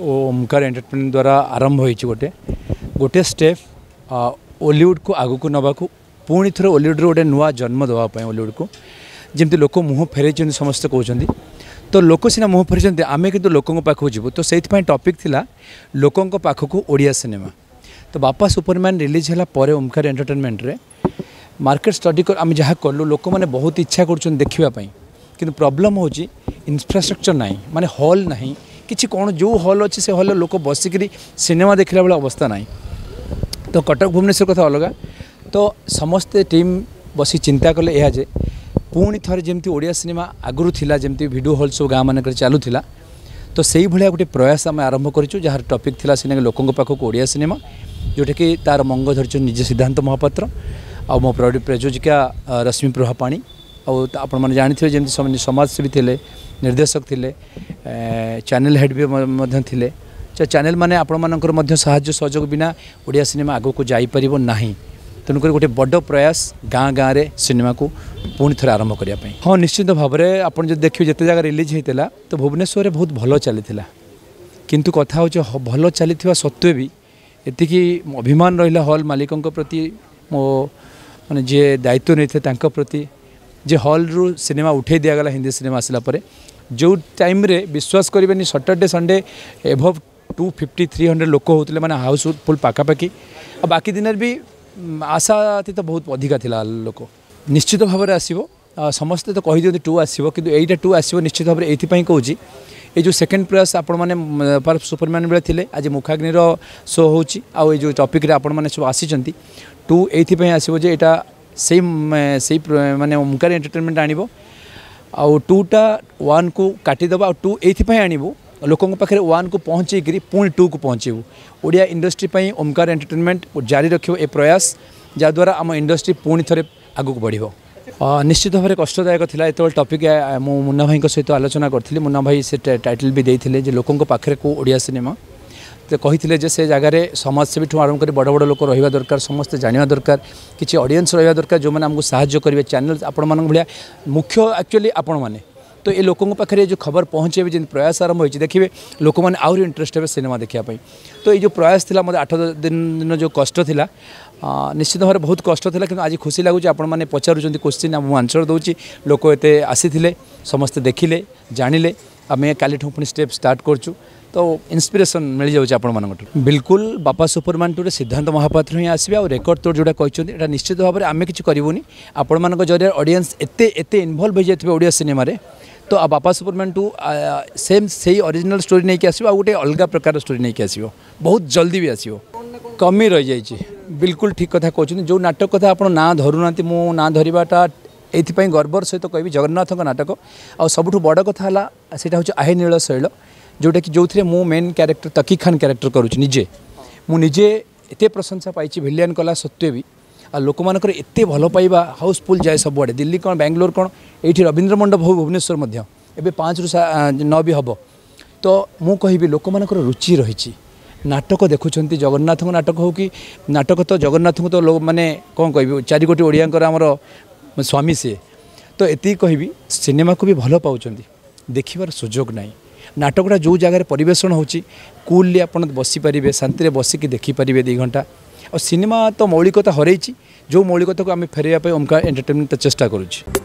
Omkar entertainment द्वारा आरंभ हो गोटे गोटे स्टेप ओलीउड को आग को नवाक पुणी थे ओलीउड गोटे नुआ जन्म देवाई ओलीउड को जमी लोक मुह फेर समस्ते कहते तो लोक सीना मुह फेर आम कि लोकों पाखक जीव तो से टपिक लोकों पाखक ओडिया सिनेमा तो बापा सुपरमैन रिलीज है ओमकार एंटरटेनमेंट रे मार्केट स्टडी आम जहाँ कलु लोक मैंने बहुत इच्छा कर देखापी कि प्रोब्लम हूँ इनफ्रास्ट्रक्चर ना मैंने हल ना କିଛି କ'ଣ ଯେଉଁ ହଲ୍ ଅଛି ସେ ହଲ୍ରେ ଲୋକ ବସିକରି ସିନେମା ଦେଖିଲା ବେଳେ ଅବସ୍ଥା ନାହିଁ ତ କଟକ ଭୁବନେଶ୍ୱର କଥା ଅଲଗା ତ ସମସ୍ତେ ଟିମ୍ ବସି ଚିନ୍ତା କଲେ ଏହା ଯେ ପୁଣି ଥରେ ଯେମିତି ଓଡ଼ିଆ ସିନେମା ଆଗରୁ ଥିଲା ଯେମିତି ଭିଡ଼ିଓ ହଲ୍ ସବୁ ଗାଁମାନଙ୍କରେ ଚାଲୁଥିଲା ତ ସେଇଭଳିଆ ଗୋଟେ ପ୍ରୟାସ ଆମେ ଆରମ୍ଭ କରିଛୁ ଯାହାର ଟପିକ୍ ଥିଲା ସିନେ ଲୋକଙ୍କ ପାଖକୁ ଓଡ଼ିଆ ସିନେମା ଯେଉଁଟାକି ତା'ର ମଙ୍ଗ ଧରିଛନ୍ତି ନିଜେ ସିଦ୍ଧାନ୍ତ ମହାପାତ୍ର ଆଉ ମୋ ପ୍ରଯୋଜିକା ରଶ୍ମି ପ୍ରଭାପାଣୀ आपने जानते हैं जमी समाजसेवी थे निर्देशक थे चेल हेड भी तो चेल मैंने सहयोग बिना ओडिया सिनेमा आगे जापर ना तेणुक गोटे बड़ प्रयास गाँ गाँव में सिनेमा को पुणि थे आरंभ करने हाँ निश्चित भाव में आप देखिए जिते जगह रिलीज होता तो भुवनेश्वर बहुत भल चली कितु कथा हो भल चली सत्वे भी एति अभिमान रहा हल मालिकों प्रति मो मे जे दायित्व नहीं थे प्रति ଯେ ହଲ୍ରୁ ସିନେମା ଉଠାଇ ଦିଆଗଲା ହିନ୍ଦୀ ସିନେମା ଆସିଲା ପରେ ଯେଉଁ ଟାଇମ୍ରେ ବିଶ୍ୱାସ କରିବେନି ସଟର୍ଡ଼େ ସନ୍ଡ଼େ ଏଭଭ୍ ଟୁ ଫିଫ୍ଟି ଥ୍ରୀ ହଣ୍ଡ୍ରେଡ଼ ଲୋକ ହେଉଥିଲେ ମାନେ ହାଉସଫୁଲ୍ ପାଖାପାଖି ଆଉ ବାକି ଦିନରେ ବି ଆଶାତୀତ ବହୁତ ଅଧିକା ଥିଲା ଲୋକ ନିଶ୍ଚିତ ଭାବରେ ଆସିବ ସମସ୍ତେ ତ କହିଦିଅନ୍ତି ଟୁ ଆସିବ କିନ୍ତୁ ଏଇଟା ଟୁ ଆସିବ ନିଶ୍ଚିତ ଭାବରେ ଏଇଥିପାଇଁ କହୁଛି ଏ ଯେଉଁ ସେକେଣ୍ଡ ପ୍ରୟାସ ଆପଣମାନେ ସୁପରମ୍ୟାନ୍ ବେଳେ ଥିଲେ ଆଜି ମୁଖାଗ୍ନିର ଶୋ ହେଉଛି ଆଉ ଏ ଯେଉଁ ଟପିକ୍ରେ ଆପଣମାନେ ସବୁ ଆସିଛନ୍ତି ଟୁ ଏଇଥିପାଇଁ ଆସିବ ଯେ ଏଇଟା ସେଇ ସେଇ ମାନେ ଓମକାର ଏଣ୍ଟରଟେନମେଣ୍ଟ ଆଣିବ ଆଉ ଟୁଟା ୱାନ୍କୁ କାଟିଦେବା ଆଉ ଟୁ ଏଇଥିପାଇଁ ଆଣିବୁ ଲୋକଙ୍କ ପାଖରେ ୱାନ୍କୁ ପହଞ୍ଚେଇକିରି ପୁଣି ଟୁକୁ ପହଞ୍ଚେଇବୁ ଓଡ଼ିଆ ଇଣ୍ଡଷ୍ଟ୍ରି ପାଇଁ ଓମକାର ଏଣ୍ଟରଟେନମେଣ୍ଟ ଜାରି ରଖିବ ଏ ପ୍ରୟାସ ଯାହାଦ୍ୱାରା ଆମ ଇଣ୍ଡଷ୍ଟ୍ରି ପୁଣି ଥରେ ଆଗକୁ ବଢ଼ିବ ନିଶ୍ଚିତ ଭାବରେ କଷ୍ଟଦାୟକ ଥିଲା ଯେତେବେଳେ ଟପିକ୍ ମୁଁ ମୁନ୍ନା ଭାଇଙ୍କ ସହିତ ଆଲୋଚନା କରିଥିଲି ମୁନ୍ନା ଭାଇ ସେ ଟାଇଟଲ୍ ବି ଦେଇଥିଲେ ଯେ ଲୋକଙ୍କ ପାଖରେ କେଉଁ ଓଡ଼ିଆ ସିନେମା ते कही से जगार समाजसेवी ठूँ आरंभ कर बड़ बड़ लोक रहा दरकार समस्ते जाना दरकार किसी अडियस रहा दरकार जो मैंने आमको साइए चेल आपड़ा मुख्य आकचुअली आपण मैंने तो ये लोकों पाखे जो खबर पहुँचे जिन प्रयास आरंभ हो देखिए लोक मैंने आहरी इंटरेस्ट हे सिने देखापी तो ये जो प्रयास था मतलब आठ दिन दिन जो कष्ट निश्चित भाव बहुत कष्ट कि आज खुशी लगुच आपने पचार क्वेश्चन मुझे आनसर दूसरी लोक ये आसी समस्ते देखिले जाणिले आम कल पुणी स्टेप स्टार्ट करुँ तो इन्सपिरेसन मिल जाऊँ बिल्कुल बापा सुपरमान टूरे सिद्धांत महापात्र ही आसवे आ रेकर्ड तोड़ जोटा कहते यहाँ निश्चित भाव में आम किसी करूनी आपण जरिए अडियन्स एत एत इनभल्व हो जाए ओडिया सिनेमार तो आ बापा सुपरमान टू सेम से ओरिजिनल स्टोरी नहीं आ गए अलग प्रकार स्टोरी नहीं आस बहुत जल्दी भी आसो कमी रही जाइए बिल्कुल ठीक कथा कहते जो नाटक कथा आप ना धरूना मो ना धरवाटा ଏଇଥିପାଇଁ ଗର୍ବର ସହିତ କହିବି ଜଗନ୍ନାଥଙ୍କ ନାଟକ ଆଉ ସବୁଠୁ ବଡ଼ କଥା ହେଲା ସେଇଟା ହେଉଛି ଆହେ ଯେଉଁଟାକି ଯେଉଁଥିରେ ମୁଁ main character Taqi Khan character କରୁଛି ନିଜେ ମୁଁ ନିଜେ ଏତେ ପ୍ରଶଂସା ପାଇଛି ଭିଲିଆନ୍ କଲା ସତ୍ତ୍ୱେ ବି ଆଉ ଲୋକମାନଙ୍କର ଏତେ ଭଲ ପାଇବା ହାଉସଫୁଲ୍ ଯାଏ ସବୁଆଡ଼େ ଦିଲ୍ଲୀ କ'ଣ ବାଙ୍ଗାଲୋର କ'ଣ ଏଇଠି ରବୀନ୍ଦ୍ର ମଣ୍ଡପ ହେଉ ଭୁବନେଶ୍ୱର ମଧ୍ୟ ଏବେ ପାଞ୍ଚରୁ ନଅ ବି ହେବ ତ ମୁଁ କହିବି ଲୋକମାନଙ୍କର ରୁଚି ରହିଛି ନାଟକ ଦେଖୁଛନ୍ତି ଜଗନ୍ନାଥଙ୍କ ନାଟକ ହେଉ କି ନାଟକ ତ ଜଗନ୍ନାଥଙ୍କୁ ତ ମାନେ କ'ଣ କହିବି ଚାରିଗୋଟି ଓଡ଼ିଆଙ୍କର ଆମର ସ୍ୱାମୀ ସିଏ ତ ଏତିକି କହିବି ସିନେମାକୁ ବି ଭଲ ପାଉଛନ୍ତି ଦେଖିବାର ସୁଯୋଗ ନାହିଁ ନାଟକଟା ଯେଉଁ ଜାଗାରେ ପରିବେଷଣ ହେଉଛି କୁଲ୍ରେ ଆପଣ ବସିପାରିବେ ଶାନ୍ତିରେ ବସିକି ଦେଖିପାରିବେ ଦୁଇ ଘଣ୍ଟା ଆଉ ସିନେମା ତ ମୌଳିକତା ହରେଇଛି ଯେଉଁ ମୌଳିକତାକୁ ଆମେ ଫେରାଇବା ପାଇଁ ଓମକା ଏଣ୍ଟରଟେନମେଣ୍ଟ ଚେଷ୍ଟା କରୁଛି